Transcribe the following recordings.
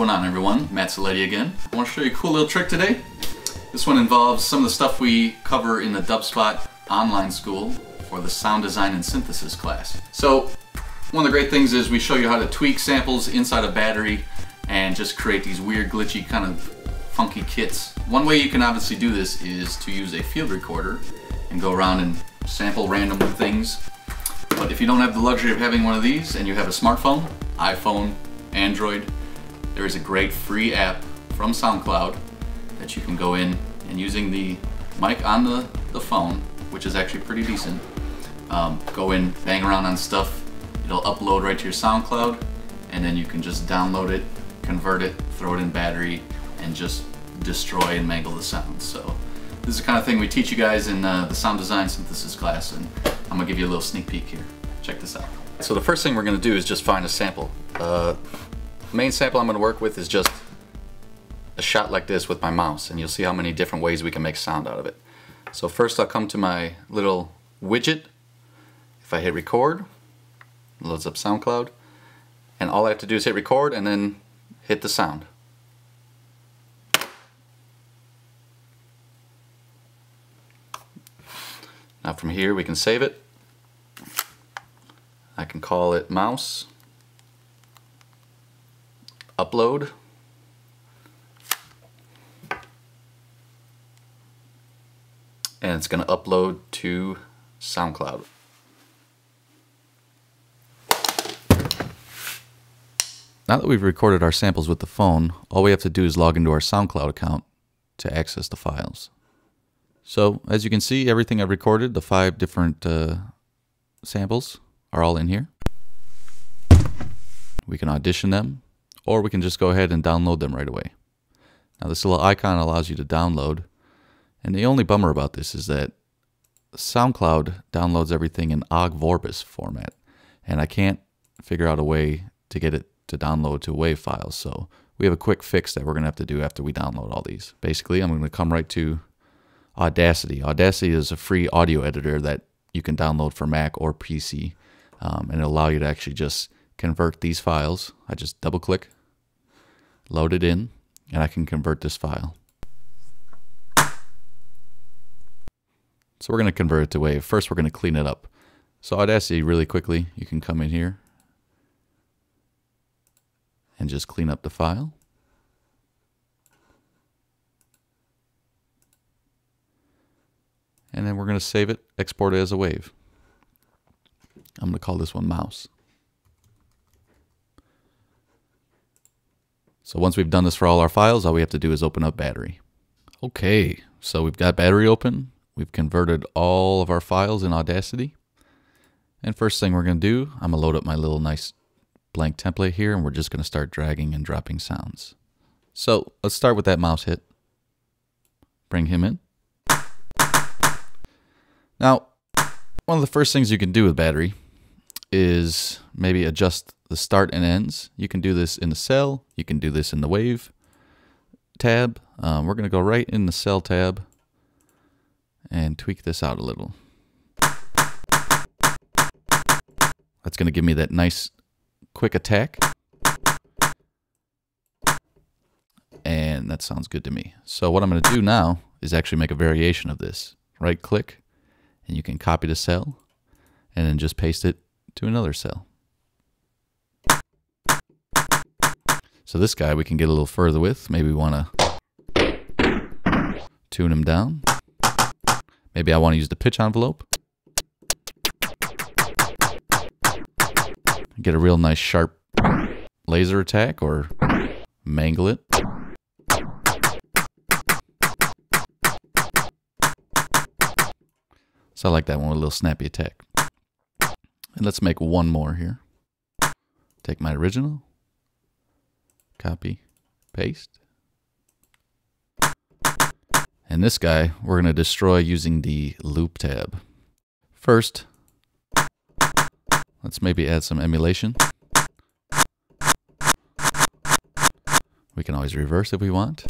Going on everyone? Matt Cellitti again. I want to show you a cool little trick today. This one involves some of the stuff we cover in the Dubspot online school for the sound design and synthesis class. So one of the great things is we show you how to tweak samples inside a battery and just create these weird glitchy kind of funky kits. One way you can obviously do this is to use a field recorder and go around and sample random things. But if you don't have the luxury of having one of these and you have a smartphone, iPhone, Android, there is a great free app from SoundCloud that you can go in and using the mic on the, the phone, which is actually pretty decent, um, go in, bang around on stuff, it'll upload right to your SoundCloud, and then you can just download it, convert it, throw it in battery, and just destroy and mangle the sounds. So this is the kind of thing we teach you guys in uh, the sound design synthesis class, and I'm gonna give you a little sneak peek here. Check this out. So the first thing we're gonna do is just find a sample. Uh, main sample I'm going to work with is just a shot like this with my mouse and you'll see how many different ways we can make sound out of it. So first I'll come to my little widget. If I hit record, loads up SoundCloud and all I have to do is hit record and then hit the sound. Now from here we can save it. I can call it mouse upload. And it's going to upload to SoundCloud. Now that we've recorded our samples with the phone, all we have to do is log into our SoundCloud account to access the files. So as you can see, everything I've recorded, the five different uh, samples are all in here. We can audition them or we can just go ahead and download them right away. Now this little icon allows you to download, and the only bummer about this is that SoundCloud downloads everything in OGG Vorbis format, and I can't figure out a way to get it to download to WAV files, so we have a quick fix that we're going to have to do after we download all these. Basically, I'm going to come right to Audacity. Audacity is a free audio editor that you can download for Mac or PC, um, and it'll allow you to actually just convert these files. I just double click, load it in, and I can convert this file. So we're going to convert it to WAV. First, we're going to clean it up. So Audacity, really quickly, you can come in here and just clean up the file. And then we're going to save it, export it as a wave. I'm going to call this one mouse. So once we've done this for all our files, all we have to do is open up battery. Okay, so we've got battery open. We've converted all of our files in Audacity. And first thing we're going to do, I'm going to load up my little nice blank template here, and we're just going to start dragging and dropping sounds. So let's start with that mouse hit. Bring him in. Now, one of the first things you can do with battery is maybe adjust the start and ends. You can do this in the cell. You can do this in the wave tab. Um, we're going to go right in the cell tab and tweak this out a little. That's going to give me that nice quick attack. And that sounds good to me. So what I'm going to do now is actually make a variation of this. Right click and you can copy the cell and then just paste it to another cell. So this guy we can get a little further with. Maybe we want to tune him down. Maybe I want to use the pitch envelope. Get a real nice sharp laser attack or mangle it. So I like that one with a little snappy attack. And let's make one more here. Take my original, Copy, paste. And this guy we're going to destroy using the loop tab. First, let's maybe add some emulation. We can always reverse if we want.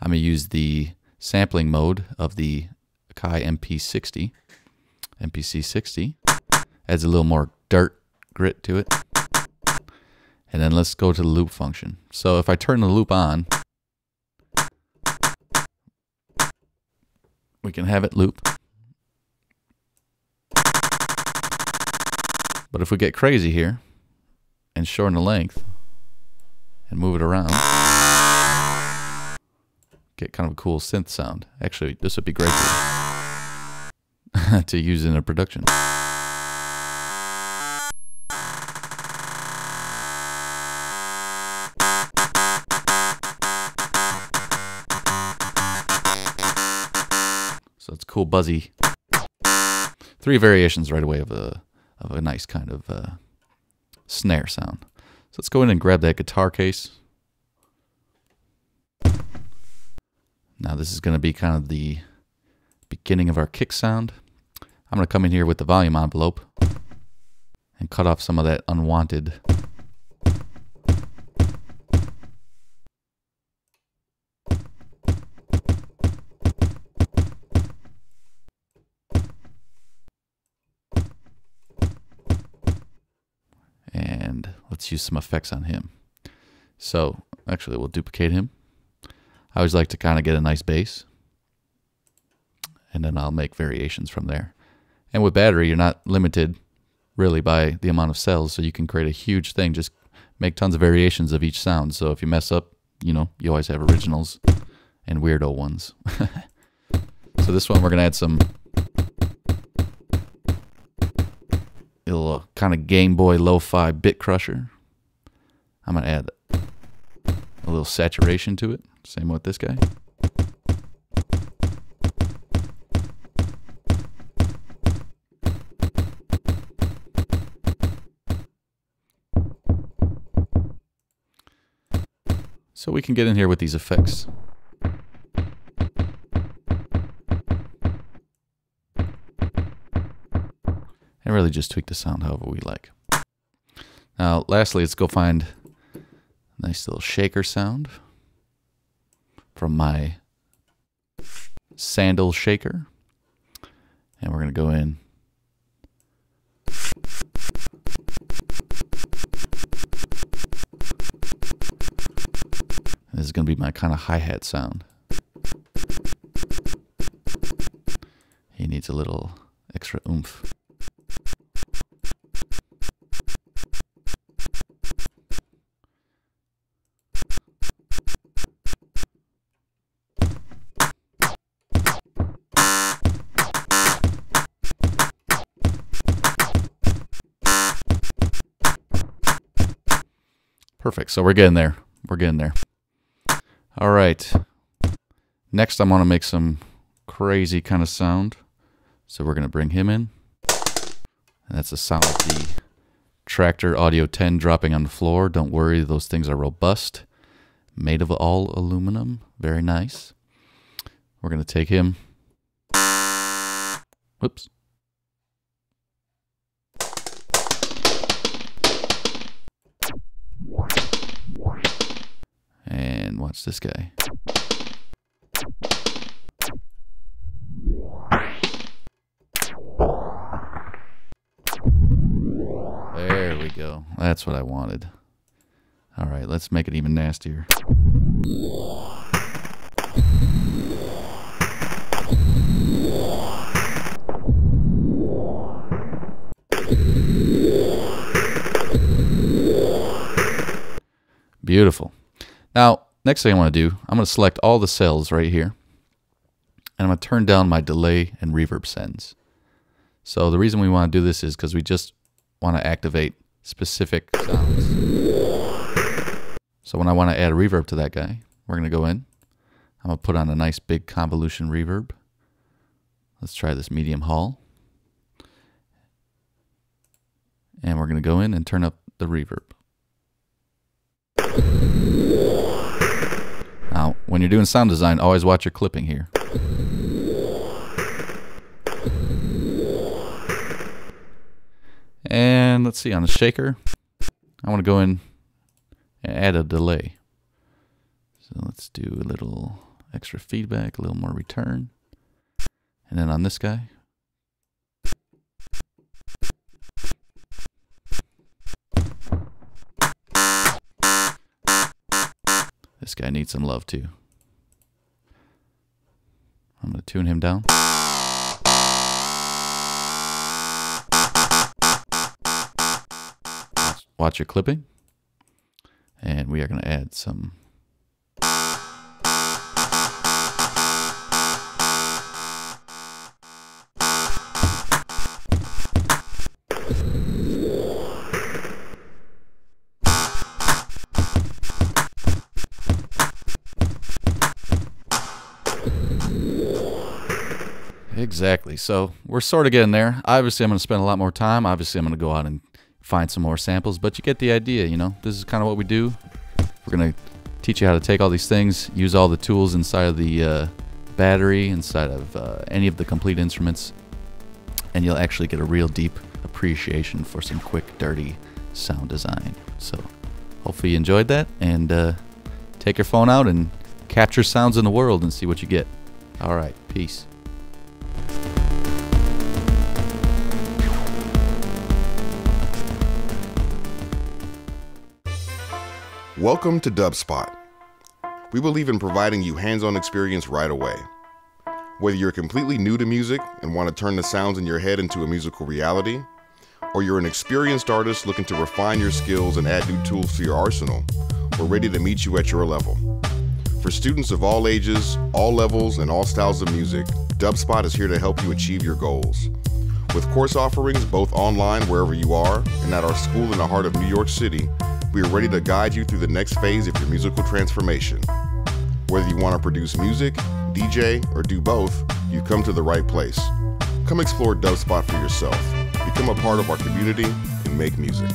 I'm going to use the sampling mode of the Akai MP60, MPC60. Adds a little more dirt grit to it. And then let's go to the loop function. So if I turn the loop on, we can have it loop. But if we get crazy here and shorten the length and move it around, get kind of a cool synth sound. Actually, this would be great to, use in a production. It's cool, buzzy. Three variations right away of a of a nice kind of uh, snare sound. So let's go in and grab that guitar case. Now this is going to be kind of the beginning of our kick sound. I'm going to come in here with the volume envelope and cut off some of that unwanted and let's use some effects on him. So actually we'll duplicate him. I always like to kind of get a nice base and then I'll make variations from there. And with battery, you're not limited really by the amount of cells, so you can create a huge thing. Just make tons of variations of each sound. So if you mess up, you know, you always have originals and weirdo ones. so this one, we're going to add some little kind of Game Boy lo-fi bit crusher. I'm going to add a little saturation to it. Same with this guy. So we can get in here with these effects. And really just tweak the sound however we like. Now, lastly, let's go find a nice little shaker sound from my sandal shaker. And we're going to go in This is going to be my kind of hi-hat sound. He needs a little extra oomph. Perfect. So we're getting there. We're getting there. All right. Next, I'm going to make some crazy kind of sound. So we're going to bring him in. And that's the sound of the Traktor Audio 10 dropping on the floor. Don't worry, those things are robust. Made of all aluminum. Very nice. We're going to take him. Whoops. And watch this guy. There we go. That's what I wanted. All right, let's make it even nastier. Beautiful. Now, next thing I want to do, I'm going to select all the cells right here. And I'm going to turn down my delay and reverb sends. So the reason we want to do this is because we just want to activate specific sounds. So when I want to add a reverb to that guy, we're going to go in. I'm going to put on a nice big convolution reverb. Let's try this medium hall. And we're going to go in and turn up the reverb. When you're doing sound design, always watch your clipping here. And let's see, on the shaker, I want to go in and add a delay. So let's do a little extra feedback, a little more return. And then on this guy, This guy needs some love too. Tune him down. Watch your clipping. And we are going to add some Exactly. So we're sort of getting there. Obviously, I'm going to spend a lot more time. Obviously, I'm going to go out and find some more samples, but you get the idea, you know? This is kind of what we do. We're going to teach you how to take all these things, use all the tools inside of the uh, battery, inside of uh, any of the Komplete instruments, and you'll actually get a real deep appreciation for some quick, dirty sound design. So hopefully you enjoyed that, and uh, take your phone out and capture sounds in the world and see what you get. All right, peace. Welcome to DubSpot. We believe in providing you hands on experience right away. Whether you're completely new to music and want to turn the sounds in your head into a musical reality, or you're an experienced artist looking to refine your skills and add new tools to your arsenal, we're ready to meet you at your level. For students of all ages, all levels, and all styles of music, DubSpot is here to help you achieve your goals. With course offerings both online wherever you are and at our school in the heart of New York City, we are ready to guide you through the next phase of your musical transformation. Whether you want to produce music, DJ, or do both, you've come to the right place. Come explore DubSpot for yourself, become a part of our community, and make music.